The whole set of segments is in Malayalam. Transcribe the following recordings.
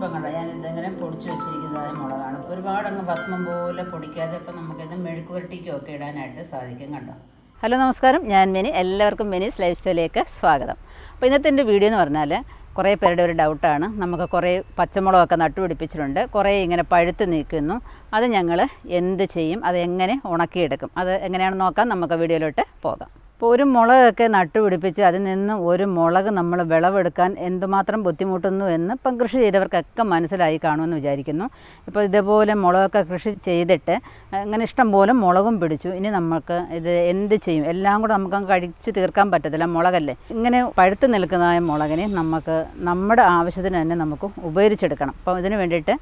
ഇതിപ്പം കണ്ടോ ഞാൻ ഇതിങ്ങനെ പൊടിച്ച് വെച്ചിരിക്കുന്നതായ മുളകാണ്. ഒരുപാട് അങ്ങ് ഭസ്മം പോലെ പൊടിക്കാതെ ഇപ്പം നമുക്കിത് മെഴുക്ക് പുരട്ടിക്കൊക്കെ ഇടാനായിട്ട് സാധിക്കും കണ്ടോ? ഹലോ നമസ്കാരം. ഞാൻ മിനി. എല്ലാവർക്കും മിനിസ് ലൈഫ് സ്റ്റൈലിലേക്ക് സ്വാഗതം. അപ്പോൾ ഇന്നത്തെ എന്റെ വീഡിയോ എന്ന് പറഞ്ഞാൽ കുറേ പേരുടെ ഒരു ഡൗട്ടാണ്. നമുക്ക് കുറേ പച്ചമുളകൊക്കെ നട്ടുപിടിപ്പിച്ചിട്ടുണ്ട്. കുറേ ഇങ്ങനെ പഴുത്ത് നിൽക്കുന്നു. അത് ഞങ്ങൾ എന്ത് ചെയ്യും? അത് എങ്ങനെ ഉണക്കിയെടുക്കും? അത് എങ്ങനെയാണെന്ന് നോക്കാം. നമുക്ക് വീഡിയോയിലോട്ട് പോകാം. ഇപ്പോൾ ഒരു മുളകൊക്കെ നട്ടുപിടിപ്പിച്ച് അതിൽ നിന്ന് ഒരു മുളക് നമ്മൾ വിളവെടുക്കാൻ എന്തുമാത്രം ബുദ്ധിമുട്ടുന്നു എന്ന് ഇപ്പം കൃഷി ചെയ്തവർക്കൊക്കെ മനസ്സിലായി കാണുമെന്ന് വിചാരിക്കുന്നു. ഇപ്പോൾ ഇതേപോലെ മുളകൊക്കെ കൃഷി ചെയ്തിട്ട് അങ്ങനെ ഇഷ്ടം പോലെ മുളകും പിടിച്ചു. ഇനി നമുക്ക് ഇത് എന്ത് ചെയ്യും? എല്ലാം കൂടെ നമുക്ക് കഴിച്ച് തീർക്കാൻ പറ്റത്തില്ല. മുളകല്ലേ? ഇങ്ങനെ പഴുത്ത് നിൽക്കുന്നതായ മുളകിനെ നമുക്ക് നമ്മുടെ ആവശ്യത്തിന് തന്നെ നമുക്ക് ഉപയോഗിച്ചെടുക്കണം അപ്പോൾ ഇതിന് വേണ്ടിയിട്ട്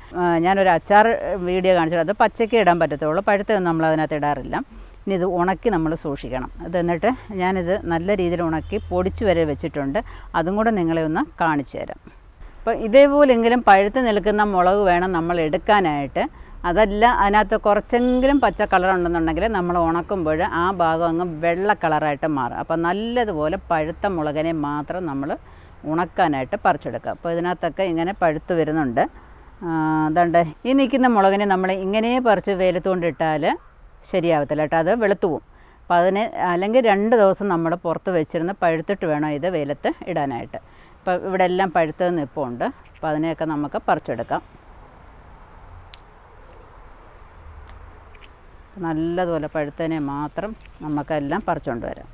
ഞാനൊരു അച്ചാർ വീഡിയോ കാണിച്ചിട്ട് അത് പച്ചയ്ക്ക് ഇടാൻ പറ്റത്തുള്ളൂ. പഴുത്തൊന്നും നമ്മൾ അതിനകത്ത് ഇടാറില്ല. ഇനി ഇത് ഉണക്കി നമ്മൾ സൂക്ഷിക്കണം. അതെന്നിട്ട് ഞാനിത് നല്ല രീതിയിൽ ഉണക്കി പൊടിച്ചു വരെ വെച്ചിട്ടുണ്ട്. അതും കൂടെ നിങ്ങളെ ഒന്ന് കാണിച്ചു തരാം. അപ്പോൾ ഇതേപോലെങ്കിലും പഴുത്ത് നിൽക്കുന്ന മുളക് വേണം നമ്മൾ എടുക്കാനായിട്ട്. അതല്ല അതിനകത്ത് കുറച്ചെങ്കിലും പച്ച കളർ ഉണ്ടെന്നുണ്ടെങ്കിൽ നമ്മൾ ഉണക്കുമ്പോൾ ആ ഭാഗം അങ്ങ് വെള്ള കളറായിട്ട് മാറും. അപ്പോൾ നല്ലതുപോലെ പഴുത്ത മുളകിനെ മാത്രം നമ്മൾ ഉണക്കാനായിട്ട് പറിച്ചെടുക്കുക. അപ്പോൾ ഇതിനകത്തൊക്കെ ഇങ്ങനെ പഴുത്ത് വരുന്നുണ്ട്. അതുകൊണ്ട് ഈ നിൽക്കുന്ന മുളകിനെ നമ്മൾ ഇങ്ങനെ പറിച്ച് വെയിലത്തുകൊണ്ടിട്ടാൽ ശരിയാവത്തില്ല കേട്ടോ അത് വെളുത്തു പോവും അപ്പോൾ അതിന് അല്ലെങ്കിൽ രണ്ട് ദിവസം നമ്മൾ പുറത്ത് വെച്ചിരുന്ന് പഴുത്തിട്ട് വേണം ഇത് വെയിലത്ത് ഇടാനായിട്ട്. ഇപ്പം ഇവിടെ എല്ലാം പഴുത്തത് നിൽപ്പുണ്ട് അപ്പോൾ അതിനെയൊക്കെ നമുക്ക് പറിച്ചെടുക്കാം. നല്ലതുപോലെ പഴുത്തതിനെ മാത്രം നമുക്കെല്ലാം പറിച്ചുകൊണ്ട് വരാം.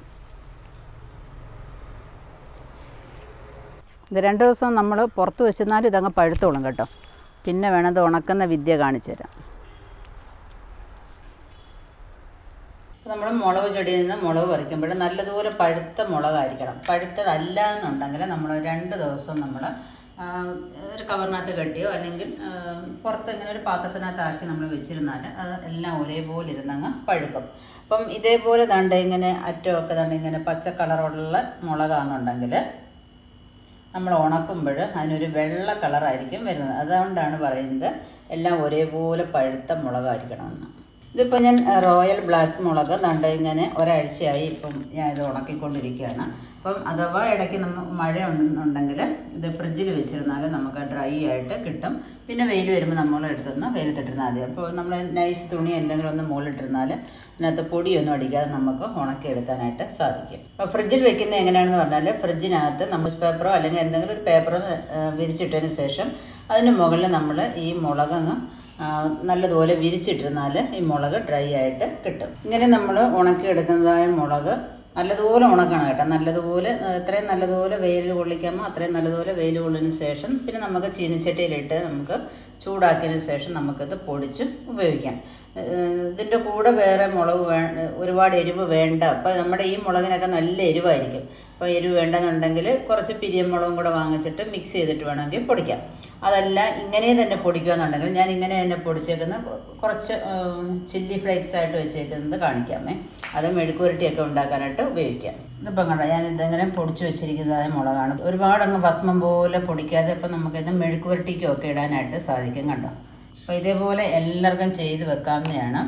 ഇത് രണ്ട് ദിവസം നമ്മൾ പുറത്ത് വെച്ചിരുന്നാലും ഇതങ്ങ് പഴുത്തോളും കേട്ടോ. പിന്നെ വേണം ഇത് ഉണക്കുന്ന വിദ്യ കാണിച്ചു തരാം. നമ്മൾ മുളക് ചെടിയിൽ നിന്ന് മുളക് പറിക്കുമ്പോൾ നല്ലതുപോലെ പഴുത്ത മുളകായിരിക്കണം. പഴുത്തതല്ല എന്നുണ്ടെങ്കിൽ നമ്മൾ രണ്ട് ദിവസം നമ്മൾ ഒരു കവറിനകത്ത് കെട്ടിയോ അല്ലെങ്കിൽ പുറത്ത് ഇങ്ങനെ ഒരു പാത്രത്തിനകത്താക്കി നമ്മൾ വെച്ചിരുന്നാൽ എല്ലാം ഒരേപോലെ ഇരുന്നങ്ങ് പഴുക്കും. അപ്പം ഇതേപോലെ ദണ്ട് ഇങ്ങനെ അറ്റമൊക്കെ ദണ്ട് ഇങ്ങനെ പച്ച കളറുള്ള മുളകാണെന്നുണ്ടെങ്കിൽ നമ്മൾ ഉണക്കുമ്പോൾ അതിനൊരു വെള്ള കളറായിരിക്കും വരുന്നത്. അതുകൊണ്ടാണ് പറയുന്നത് എല്ലാം ഒരേപോലെ പഴുത്ത മുളകായിരിക്കണമെന്ന്. ഇതിപ്പോൾ ഞാൻ റോയൽ ബ്ലാക്ക് മുളക് ദണ്ട് ഇങ്ങനെ ഒരാഴ്ചയായി ഇപ്പം ഞാൻ ഇത് ഉണക്കിക്കൊണ്ടിരിക്കുകയാണ്. അപ്പം അഥവാ ഇടയ്ക്ക് നമ്മൾ മഴ ഉണ്ടെന്നുണ്ടെങ്കിൽ ഇത് ഫ്രിഡ്ജിൽ വെച്ചിരുന്നാൽ നമുക്ക് ഡ്രൈ ആയിട്ട് കിട്ടും. പിന്നെ വെയിൽ വരുമ്പോൾ നമ്മൾ എടുത്തുനിന്ന് വെയിലത്തിട്ടിരുന്നാൽ മതി. അപ്പോൾ നമ്മൾ നൈസ് തുണി എന്തെങ്കിലും ഒന്ന് മുകളിലിട്ടിരുന്നാൽ അതിനകത്ത് പൊടിയൊന്നും അടിക്കാതെ നമുക്ക് ഉണക്കിയെടുക്കാനായിട്ട് സാധിക്കും. അപ്പോൾ ഫ്രിഡ്ജിൽ വെക്കുന്നത് എങ്ങനെയാണെന്ന് പറഞ്ഞാൽ ഫ്രിഡ്ജിനകത്ത് നമ്മൾ പേപ്പറോ അല്ലെങ്കിൽ എന്തെങ്കിലും ഒരു പേപ്പറോ വിരിച്ചിട്ടതിന് ശേഷം അതിന് മുകളിൽ നമ്മൾ ഈ മുളകങ്ങ് നല്ലതുപോലെ വിരിച്ചിട്ടിരുന്നാൽ ഈ മുളക് ഡ്രൈ ആയിട്ട് കിട്ടും. ഇങ്ങനെ നമ്മൾ ഉണക്കിയെടുക്കുന്നതായ മുളക് നല്ലതുപോലെ ഉണക്കണം കേട്ടോ. നല്ലതുപോലെ എത്രയും നല്ലതുപോലെ വെയിൽ കൊള്ളിക്കാമോ അത്രയും നല്ലതുപോലെ വെയിൽ കൊള്ളിന് ശേഷം പിന്നെ നമുക്ക് ചീനിച്ചട്ടിയിലിട്ട് നമുക്ക് ചൂടാക്കിയതിന് ശേഷം നമുക്കിത് പൊടിച്ച് ഉപയോഗിക്കാം. ഇതിന്റെ കൂടെ വേറെ മുളക് വേ ഒരുപാട് എരിവ് വേണ്ട. അപ്പോൾ നമ്മുടെ ഈ മുളകിനൊക്കെ നല്ല എരിവായിരിക്കും. അപ്പോൾ എരിവ് വേണ്ടെന്നുണ്ടെങ്കിൽ കുറച്ച് പിരിയമുളകും കൂടെ വാങ്ങിച്ചിട്ട് മിക്സ് ചെയ്തിട്ട് വേണമെങ്കിൽ പൊടിക്കാം. അതല്ല ഇങ്ങനെ തന്നെ പൊടിക്കുകയെന്നുണ്ടെങ്കിൽ ഞാൻ ഇങ്ങനെ തന്നെ പൊടിച്ചേക്കുന്ന കുറച്ച് ചില്ലി ഫ്ലേക്സ് ആയിട്ട് വെച്ചേക്കുന്നത് കാണിക്കാമേ അത് മെഴുക്കുരട്ടിയൊക്കെ ഉണ്ടാക്കാനായിട്ട് ഉപയോഗിക്കാം. ഇതിപ്പം കണ്ടോ ഞാൻ ഇതെങ്ങനെ പൊടിച്ച് വെച്ചിരിക്കുന്നതായ മുളകാണ്. ഒരുപാട് അങ്ങ് ഭസ്മം പോലെ പൊടിക്കാതെ ഇപ്പം നമുക്കിത് മെഴുക്കുരുട്ടിക്കും ഒക്കെ ഇടാനായിട്ട് സാധിക്കും കണ്ടോ? അപ്പോൾ ഇതേപോലെ എല്ലാവർക്കും ചെയ്ത് വെക്കാവുന്നതാണ്.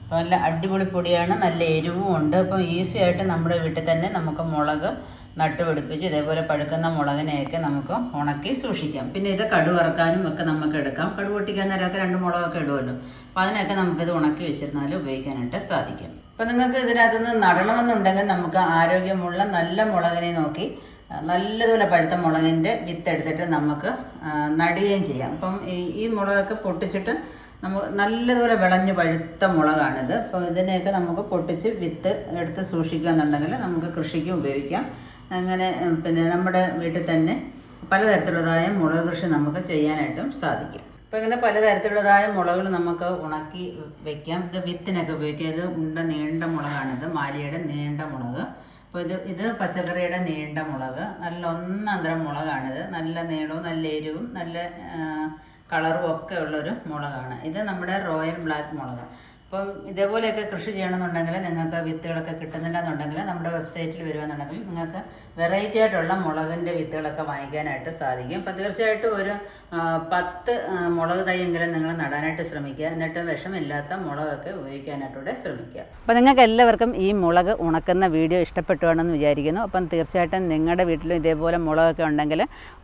അപ്പോൾ നല്ല അടിപൊളി പൊടിയാണ്. നല്ല എരിവും ഉണ്ട്. അപ്പം ഈസി ആയിട്ട് നമ്മുടെ വീട്ടിൽ തന്നെ നമുക്ക് മുളക് നട്ടുപിടിപ്പിച്ച് ഇതേപോലെ പഴുക്കുന്ന മുളകിനെയൊക്കെ നമുക്ക് ഉണക്കി സൂക്ഷിക്കാം. പിന്നെ ഇത് കടു വറക്കാനും ഒക്കെ നമുക്ക് എടുക്കാം. കടു പൊട്ടിക്കാൻ നേരമൊക്കെ രണ്ട് മുളകൊക്കെ ഇടുമല്ലോ. അപ്പോൾ അതിനൊക്കെ നമുക്കിത് ഉണക്കി വെച്ചിരുന്നാലും ഉപയോഗിക്കാനായിട്ട് സാധിക്കും. അപ്പോൾ നിങ്ങൾക്ക് ഇതിനകത്തുനിന്ന് നടണമെന്നുണ്ടെങ്കിൽ നമുക്ക് ആരോഗ്യമുള്ള നല്ല മുളകിനെ നോക്കി നല്ലതുപോലെ പഴുത്ത മുളകിന്റെ വിത്ത് എടുത്തിട്ട് നമുക്ക് നടുകയും ചെയ്യാം. അപ്പം ഈ ഈ മുളകൊക്കെ പൊട്ടിച്ചിട്ട് നമുക്ക് നല്ലതുപോലെ വിളഞ്ഞ് പഴുത്ത മുളകാണിത്. അപ്പോൾ ഇതിനെയൊക്കെ നമുക്ക് പൊട്ടിച്ച് വിത്ത് എടുത്ത് സൂക്ഷിക്കുക എന്നുണ്ടെങ്കിൽ നമുക്ക് കൃഷിക്കും ഉപയോഗിക്കാം. അങ്ങനെ പിന്നെ നമ്മുടെ വീട്ടിൽ തന്നെ പലതരത്തിലുള്ളതായ മുളക് കൃഷി നമുക്ക് ചെയ്യാനായിട്ടും സാധിക്കും. അപ്പോൾ ഇങ്ങനെ പലതരത്തിലുള്ളതായ മുളകൾ നമുക്ക് ഉണക്കി വെക്കാം. ഇത് വിത്തിനൊക്കെ ഉപയോഗിക്കാം. ഇത് ഉണ്ട നീണ്ട മുളകാണിത് മാലിയുടെ നീണ്ട മുളക്. അപ്പോൾ ഇത് ഇത് പച്ചക്കറിയുടെ നീണ്ട മുളക്. നല്ല ഒന്നാന്തരം മുളകാണിത് നല്ല നീളവും നല്ല എരിവും നല്ല കളറും ഒക്കെ ഉള്ളൊരു മുളകാണ്. ഇത് നമ്മുടെ റോയൽ ബ്ലാക്ക് മുളക്. അപ്പം ഇതേപോലെയൊക്കെ കൃഷി ചെയ്യണമെന്നുണ്ടെങ്കിൽ നിങ്ങൾക്ക് വിത്തുകളൊക്കെ കിട്ടുന്നില്ല എന്നുണ്ടെങ്കിൽ നമ്മുടെ വെബ്സൈറ്റിൽ വരുവാന്നുണ്ടെങ്കിൽ നിങ്ങൾക്ക് വെറൈറ്റി ആയിട്ടുള്ള മുളകിന്റെ വിത്തുകളൊക്കെ വാങ്ങിക്കാനായിട്ട് സാധിക്കും. അപ്പം തീർച്ചയായിട്ടും ഒരു പത്ത് മുളക് തൈയെങ്കിലും നിങ്ങൾ നടാനായിട്ട് ശ്രമിക്കുക. എന്നിട്ട് വിഷമില്ലാത്ത മുളകൊക്കെ ഉപയോഗിക്കാനായിട്ടൂടെ ശ്രമിക്കുക. അപ്പോൾ നിങ്ങൾക്ക് എല്ലാവർക്കും ഈ മുളക് ഉണക്കുന്ന വീഡിയോ ഇഷ്ടപ്പെട്ടുവാണെന്ന് വിചാരിക്കുന്നു. അപ്പം തീർച്ചയായിട്ടും നിങ്ങളുടെ വീട്ടിലും ഇതേപോലെ മുളകൊക്കെ ഉണ്ടെങ്കിൽ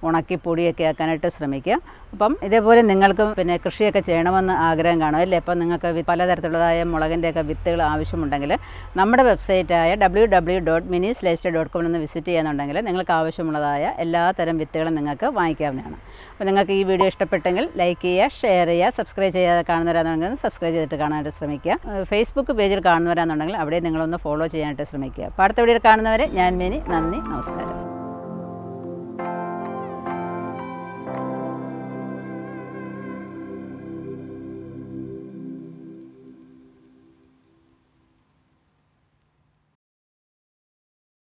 ഉണക്കി പൊടിയൊക്കെ ആക്കാനായിട്ട് ശ്രമിക്കുക. അപ്പം ഇതേപോലെ നിങ്ങൾക്കും പിന്നെ കൃഷിയൊക്കെ ചെയ്യണമെന്ന് ആഗ്രഹം കാണും അല്ലേ? അപ്പം നിങ്ങൾക്ക് പലതരത്തിലുള്ളതായ മുളകിന്റെയൊക്കെ വിത്തുകൾ ആവശ്യമുണ്ടെങ്കിൽ നമ്മുടെ വെബ്സൈറ്റായ ഡബ്ല്യൂ ഡബ്ല്യൂ ഡോട്ട് മിനി സ്ലേസ്റ്റ് ഡോട്ട് കോമിൽ നിന്ന് വിസിറ്റ് ചെയ്യുന്നുണ്ടെങ്കിൽ നിങ്ങൾക്ക് ആവശ്യമുള്ളതായ എല്ലാ തരം വിത്തുകളും നിങ്ങൾക്ക് വാങ്ങിക്കാവുന്നതാണ്. അപ്പോൾ നിങ്ങൾക്ക് ഈ വീഡിയോ ഇഷ്ടപ്പെട്ടെങ്കിൽ ലൈക്ക് ചെയ്യുക ഷെയർ ചെയ്യുക സബ്സ്ക്രൈബ് ചെയ്യാതെ കാണുന്നവരാണെന്നുണ്ടെങ്കിൽ സബ്സ്ക്രൈബ് ചെയ്തിട്ട് കാണാനായിട്ട് ശ്രമിക്കുക. ഫേസ്ബുക്ക് പേജിൽ കാണുന്നവരാണെന്നുണ്ടെങ്കിൽ അവിടെ നിങ്ങളൊന്ന് ഫോളോ ചെയ്യാനായിട്ട് ശ്രമിക്കുക. അപ്പോൾ അടുത്ത വീഡിയോയിൽ കാണുന്നവരെ ഞാൻ മേനി നന്ദി നമസ്കാരം.